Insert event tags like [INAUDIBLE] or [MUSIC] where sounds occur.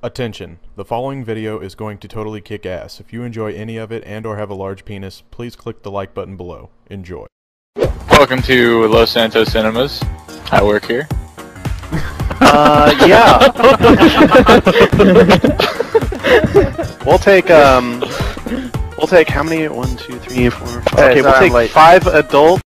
Attention! The following video is going to totally kick ass. If you enjoy any of it and or have a large penis, please click the like button below. Enjoy. Welcome to Los Santos Cinemas. I work here. [LAUGHS] Uh, yeah. [LAUGHS] we'll take um, we'll take how many? One, two, three, four, five. Okay, we'll take five adults.